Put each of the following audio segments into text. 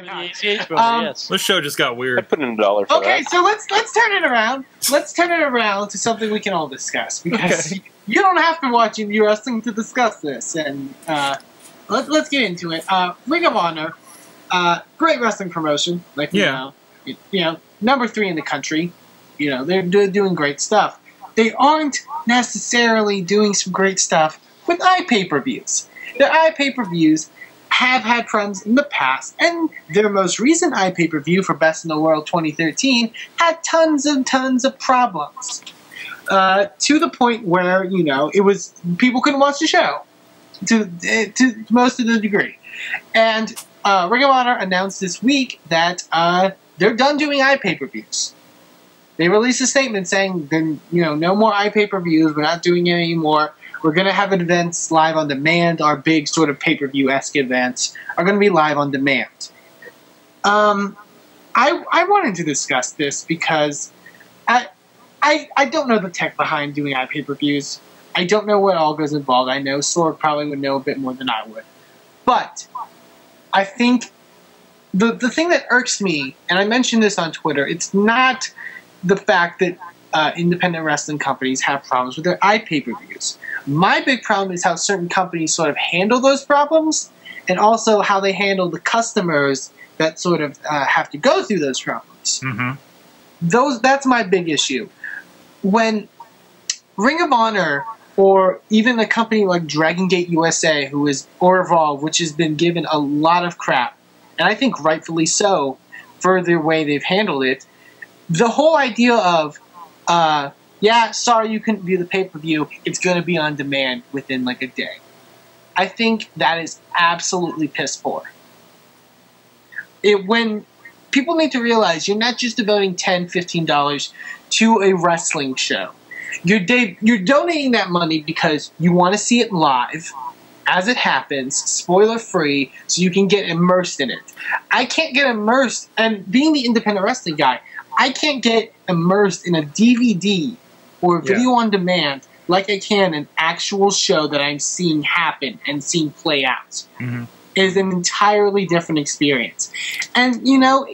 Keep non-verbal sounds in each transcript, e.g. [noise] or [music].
Why The not? ACH movie, Um, yes. This show just got I'd weird. put in a dollar for Okay, that. so let's let's turn it around. Let's turn it around to something we can all discuss because you don't have to watch indie wrestling to discuss this. And uh, let's let's get into it. Uh, Ring of Honor, uh, great wrestling promotion, like we Yeah. know. You, you know, number three in the country. You know, they're do- doing great stuff. They aren't necessarily doing some great stuff with iPay per views. Their iPay per views have had problems in the past, and their most recent iPay per view for Best in the World 2013 had tons and tons of problems. Uh, to the point where, you know, it was people couldn't watch the show to, to most of the degree. And uh, Ring of Honor announced this week that uh, they're done doing iPay per views. They released a statement saying, then, you know, no more iPay per views, we're not doing it anymore. We're going to have events live on demand. Our big sort of pay per view esque events are going to be live on demand. Um, I, I wanted to discuss this because I, I, I don't know the tech behind doing iPay per views. I don't know what all goes involved. I know Sorg probably would know a bit more than I would. But I think the, the thing that irks me, and I mentioned this on Twitter, it's not the fact that uh, independent wrestling companies have problems with their iPay per views. My big problem is how certain companies sort of handle those problems, and also how they handle the customers that sort of uh, have to go through those problems. hmm Those that's my big issue. When Ring of Honor or even a company like Dragon Gate USA, who is or Evolve, which has been given a lot of crap, and I think rightfully so, for the way they've handled it. The whole idea of, uh, yeah, sorry you couldn't view the pay per view. It's going to be on demand within like a day. I think that is absolutely piss poor. It when people need to realize you're not just devoting $10, 15 dollars to a wrestling show you're, you're donating that money because you want to see it live as it happens spoiler free so you can get immersed in it i can't get immersed and being the independent wrestling guy i can't get immersed in a dvd or Yeah. video on demand like i can an actual show that i'm seeing happen and seeing play out Mhm. is an entirely different experience and you know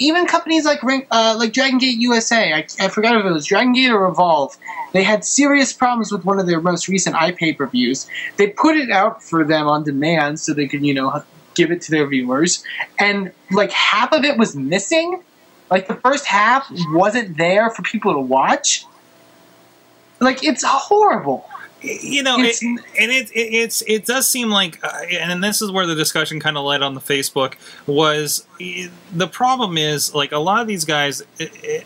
even companies like Ring, uh, like Dragon Gate USA, I, I forgot if it was Dragon Gate or Evolve, they had serious problems with one of their most recent iPay per views. They put it out for them on demand so they could, you know, give it to their viewers, and like half of it was missing. Like the first half wasn't there for people to watch. Like it's horrible. you know, It's- it, and it, it it's it does seem like, uh, and this is where the discussion kind of led on the Facebook was the problem is like a lot of these guys. It,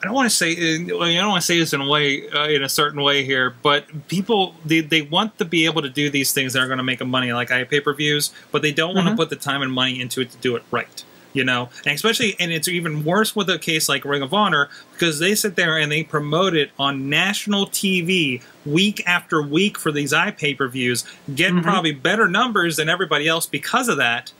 I don't want to say uh, I don't want to say this in a way uh, in a certain way here, but people they, they want to be able to do these things that are going to make them money, like I pay per views, but they don't want to put the time and money into it to do it right. You know, and especially, and it's even worse with a case like Ring of Honor because they sit there and they promote it on national TV week after week for these iPay per views, get Mhm. probably better numbers than everybody else because of that.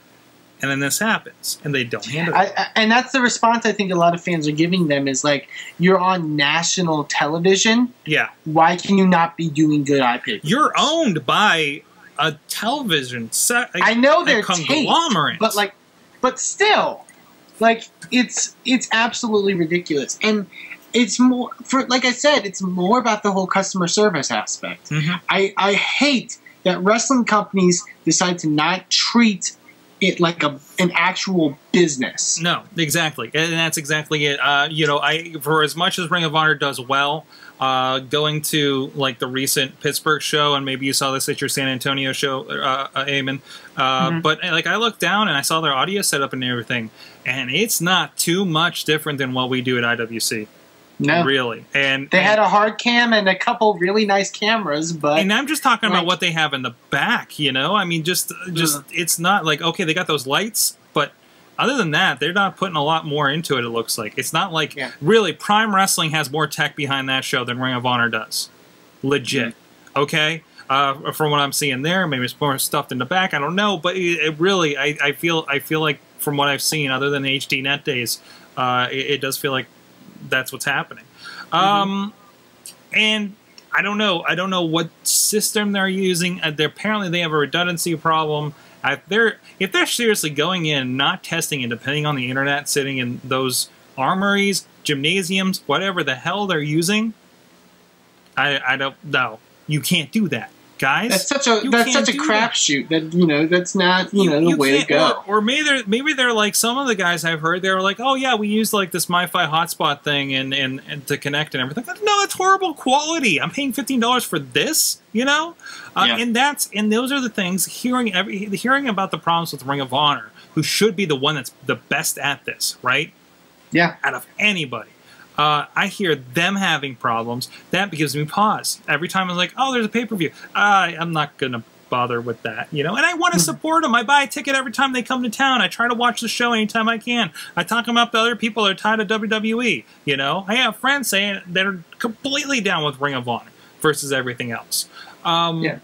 And then this happens, and they don't handle it. I, I, and that's the response I think a lot of fans are giving them is like, you're on national television. yeah, Why can you not be doing good eye iPay? you're owned by a television set. I know they're taped, conglomerate, but like, but still, like it's it's absolutely ridiculous, and it's more for like I said, it's more about the whole customer service aspect. Mhm. I I hate that wrestling companies decide to not treat it like a an actual business. No, exactly, and that's exactly it. Uh, you know, I for as much as Ring of Honor does well, uh, going to like the recent Pittsburgh show, and maybe you saw this at your San Antonio show, uh, uh, Eamon. Uh, Mhm. But like, I looked down and I saw their audio setup and everything, and it's not too much different than what we do at IWC, No, really. And they had a hard cam and a couple really nice cameras, but and I'm just talking about what they have in the back, you know. I mean, just just Ugh. it's not like okay, they got those lights, but other than that, they're not putting a lot more into it. It looks like it's not like Yeah. really Prime Wrestling has more tech behind that show than Ring of Honor does, legit. Mm-hmm. Okay, uh, from what I'm seeing there, maybe it's more stuffed in the back. I don't know, but it, it really, I, I feel I feel like from what I've seen, other than the HDNet days, uh, it, it does feel like that's what's happening. Mm-hmm. Um, and I don't know. I don't know what system they're using. Uh, they're, apparently, they have a redundancy problem, I, they're if they're seriously going in, not testing and depending on the internet, sitting in those armories, gymnasiums, whatever the hell they're using. I I don't know. You can't do that guys. That's such a You that's such a do crapshoot that you know that's not you, know the way to go. Or, or maybe they're maybe they're like some of the guys I've heard. They're like, oh yeah, we use like this MiFi hotspot thing and and, and to connect and everything. No, it's horrible quality. I'm paying fifteen dollars for this. You know, uh, Yeah. and that's and those are the things. Hearing every hearing about the problems with Ring of Honor, who should be the one that's the best at this, right? Yeah, out of anybody. Uh, I hear them having problems. That gives me pause. Every time I'm like, oh, there's a pay per view. Uh, I'm not going to bother with that, you know? And I want to support them. I buy a ticket every time they come to town. I try to watch the show anytime I can. I talk them up to other people that are tied to WWE, you know? I have friends saying that are completely down with Ring of Honor versus everything else. Um, Yeah.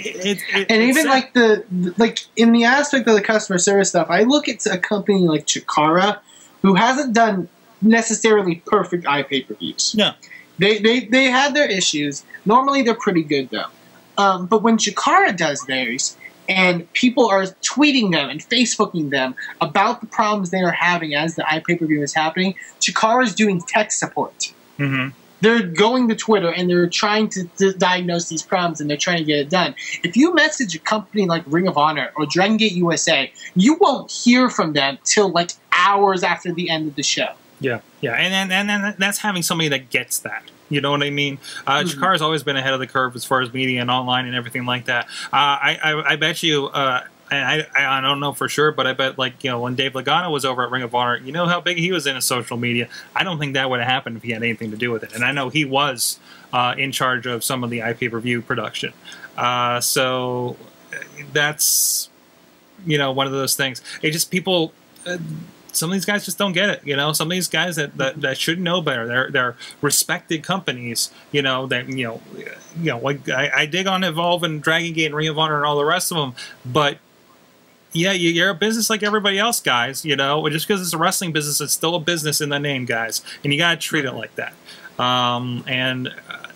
It, it, and even like the like in the aspect of the customer service stuff, I look at a company like Chikara, who hasn't done necessarily perfect eye pay per views. No. They, they they had their issues. Normally they're pretty good though. Um, but when Chikara does theirs, and people are tweeting them and Facebooking them about the problems they are having as the eye pay per view is happening, Chikara is doing tech support. Mhm. They're going to Twitter and they're trying to, to diagnose these problems and they're trying to get it done. If you message a company like Ring of Honor or Dragon Gate USA, you won't hear from them till like hours after the end of the show. Yeah, yeah, and and, and that's having somebody that gets that. You know what I mean? Uh, Mhm. Chikara's always been ahead of the curve as far as media and online and everything like that. Uh, I, I I bet you. Uh, I, I I don't know for sure, but I bet like you know when Dave Lagana was over at Ring of Honor, you know how big he was in his social media. I don't think that would have happened if he had anything to do with it. And I know he was uh, in charge of some of the iPPV production. Uh, so uh, that's you know one of those things. It just people. Uh, some of these guys just don't get it, you know. Some of these guys that, that, that should know better. They're they're respected companies, you know. That you know, you know. Like I, I dig on Evolve and Dragon Gate and Ring of Honor and all the rest of them, but yeah, you- you're a business like everybody else, guys. You know, just because it's a wrestling business, it's still a business in the name, guys, and you gotta treat it like that. Um, and, uh,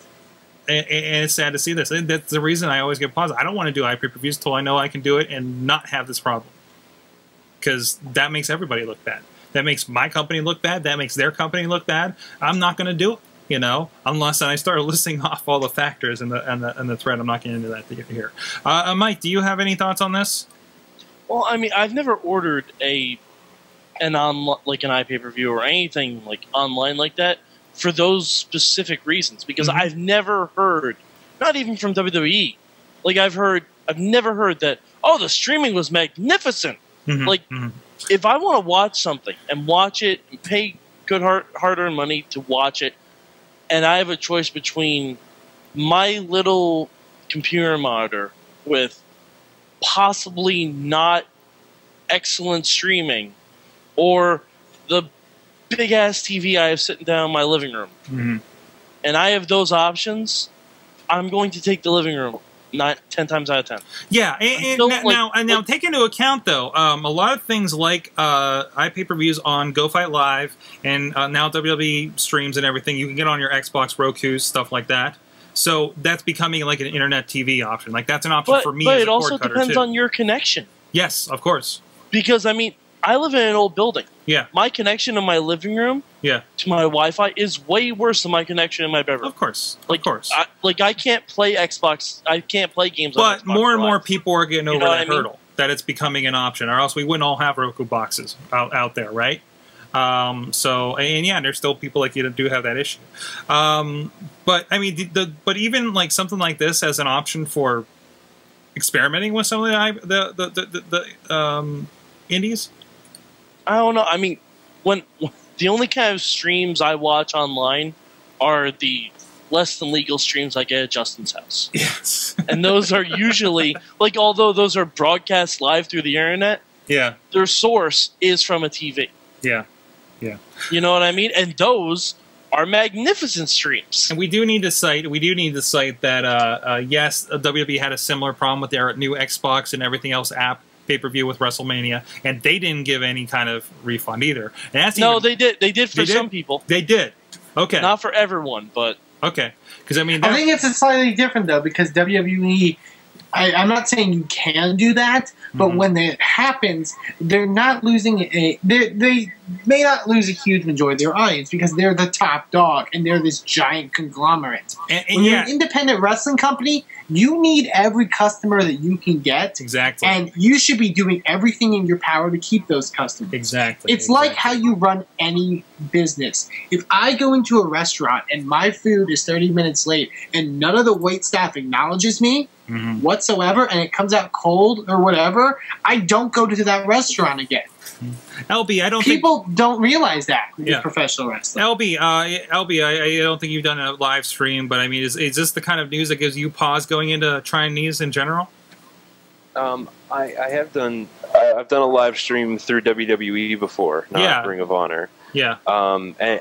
and it's sad to see this. That's the reason I always get pause. I don't want to do iPPVs until I know I can do it and not have this problem, because that makes everybody look bad. That makes my company look bad. That makes their company look bad. I'm not going to do it. You know, unless I start [laughs] listing off all the factors in the in the, in the thread. I'm not getting into that here. Uh, uh, Mike, do you have any thoughts on this? Well, I mean, I've never ordered a an on like an iPay per view or anything like online like that for those specific reasons because Mhm. I've never heard, not even from WWE, like I've heard, I've never heard that. Oh, the streaming was magnificent. Mhm, Like- mhm. If I want to watch something and watch it and pay good hard hard earned money to watch it, and I have a choice between my little computer monitor with possibly not excellent streaming or the big ass TV I have sitting down in my living room, Mhm. and I have those options, I'm going to take the living room not ten times out of ten. Yeah, and, and now, like- now, and now like- take into account though, um, a lot of things like uh, iPay per views on GoFightLive and uh, now WWE streams and everything. You can get on your Xbox, Roku, stuff like that. So that's becoming like an internet TV option. Like that's an option But, for me. but as it a also cord depends too. on your connection Yes, of course. because I mean I live in an old building. Yeah, My connection in my living room yeah, to my Wi-Fi is way worse than my connection in my bedroom. of course, Like of course. I, like I can't play Xbox. I can't play games. on but more and more people are getting You over know that I mean? hurdle that it's becoming an option, or else we wouldn't all have Roku boxes out, out there, right? Um, so and yeah, there's still people like you that do have that issue. Um, but I mean, the, the but even like something like this as an option for experimenting with some of the the the the, the, the um, indies. I don't know. I mean, when the only kind of streams I watch online are the less than legal streams I get at Justin's house, Yes. [laughs] and those are usually like although those are broadcast live through the internet, yeah. their source is from a TV. Yeah. Yeah. You know what I mean? And those are magnificent streams. And we do need to cite we do need to cite that uh, uh, yes, WWE had a similar problem with their new Xbox and everything else app pay per view with WrestleMania, and they didn't give any kind of refund either. And that's No, even- they did. They did for They did? some people, they did. Okay, not for everyone, but okay, because I mean, I think it's slightly different though because WWE I, I'm not saying you can do that, but Mhm. when it happens, they're not losing a. They they may not lose a huge majority of their audience because they're the top dog and they're this giant conglomerate. And, and When you're yeah, an independent wrestling company, you need every customer that you can get, exactly. and you should be doing everything in your power to keep those customers. exactly. It's like how you run any business. If I go into a restaurant and my food is 30 minutes late and none of the wait staff acknowledges me Mhm. whatsoever and it comes out cold or whatever, I don't go to that restaurant again. LB, I don't think People don't realize that with Yeah. professional wrestling. LB, uh, LB, I, I don't think you've done a live stream, but I mean, is, is this the kind of news that gives you pause going into trying these in general? Um, I, I have done. I- I've done a live stream through WWE before, not Yeah. Ring of Honor. Yeah. Um, and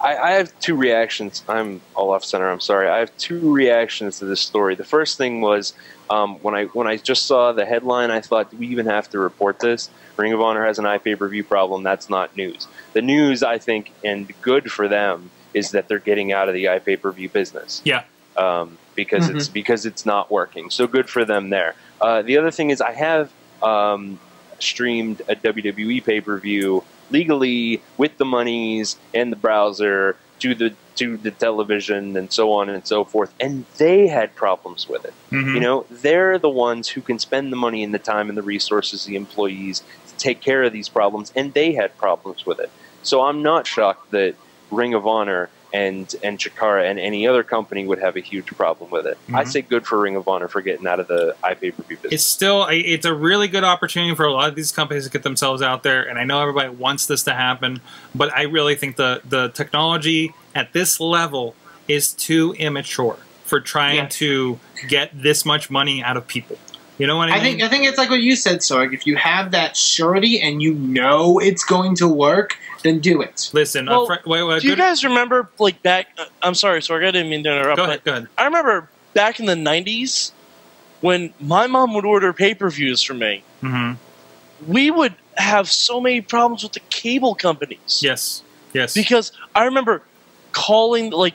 I, I have two reactions. I'm all off center. I'm sorry. I have two reactions to this story. The first thing was um, when I when I just saw the headline, I thought, do we even have to report this? Ring of Honor has an iPay per view problem. That's not news. The news, I think, and good for them, is that they're getting out of the iPay per view business. Yeah. Um, because it's because it's not working. So good for them there. Uh, the other thing is, I have um, streamed a WWE pay per view legally with the monies and the browser to the to the television and so on and so forth, and they had problems with it. Mhm. You know, they're the ones who can spend the money and the time and the resources, the employees, take care of these problems, and they had problems with it. So I'm not shocked that Ring of Honor and and Chikara and any other company would have a huge problem with it. I Mhm. say good for Ring of Honor for getting out of the iPay per view business. It's still a, it's a really good opportunity for a lot of these companies to get themselves out there, and I know everybody wants this to happen, but I really think the the technology at this level is too immature for trying Yeah. to get this much money out of people. You know what I, I mean? think I think it's like what you said, Sorg. If you have that surety and you know it's going to work, then do it. Listen, Well, fr- wait, wait, Do you guys remember, like back? Uh, I'm sorry, sorry, I didn't mean to interrupt. go but ahead, go ahead. I remember back in the '90s when my mom would order pay-per-views for me. hmm We would have so many problems with the cable companies. Yes, yes. because I remember calling like like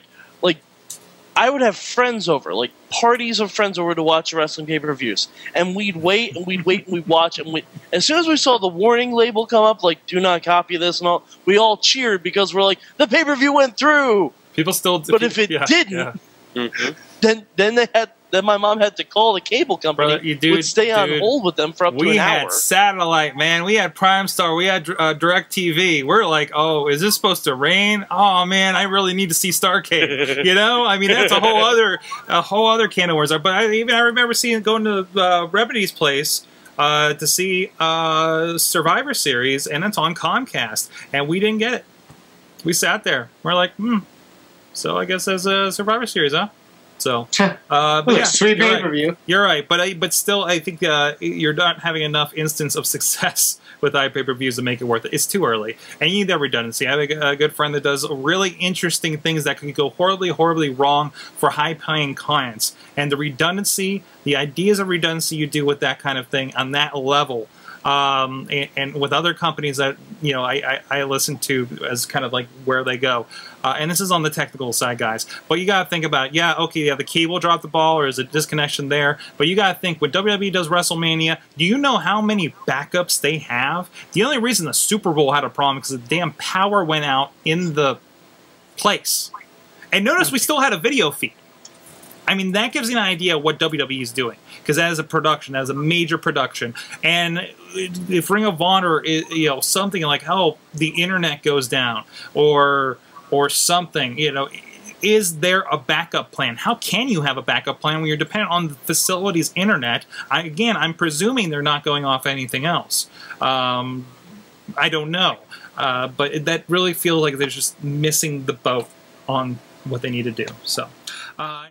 I would have friends over, like parties of friends over to watch wrestling pay per views, and we'd wait and we'd wait and we'd watch and we as soon as we saw the warning label come up, like "Do not copy this" and all, we all cheered because we're like the pay per view went through. people still, But if it [laughs] yeah, didn't, yeah. Mhm. Then then they had then my mom had to call the cable company, Brother, you dude, would stay on hold with them for up to an hour. we had satellite, man. We had PrimeStar. We had uh, DirecTV. We're like, oh, is this supposed to rain? Oh man, I really need to see Starcade. [laughs] you know, I mean, that's a whole other, a whole other can of worms. But I, even I remember seeing going to uh, Remedy's place. Uh, to see uh, Survivor Series, and it's on Comcast, and we didn't get it. We sat there. We're like, hmm. So I guess there's a Survivor Series, huh? So, uh, but yeah, sweet you're pay right. per view. You're right, but I, but still, I think uh, you're not having enough instance of [laughs] success with iPay per views to make it worth it. It's too early, and you need that redundancy. I have a, a good friend that does really interesting things that can go horribly, horribly wrong for high-paying clients, and the redundancy, the ideas of redundancy you do with that kind of thing on that level. Um, and, and with other companies that you know I, I, I listen to as kind of like where they go, uh, and this is on the technical side, guys. But you got to think about, yeah, okay, yeah, the cable dropped the ball, or is a disconnection there? But you got to think when WWE does WrestleMania, do you know how many backups they have? The only reason the Super Bowl had a problem because the damn power went out in the place. And notice we still had a video feed. I mean, that gives you an idea of what WWE is doing because that is a production, that is a major production. And if Ring of Honor is, you know, something like, oh, the internet goes down or or something, you know, is there a backup plan? How can you have a backup plan when you're dependent on the facility's internet? I, again, I'm presuming they're not going off anything else. Um, I don't know, uh, but that really feels like they're just missing the boat on what they need to do. So. Uh,